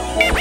Bye.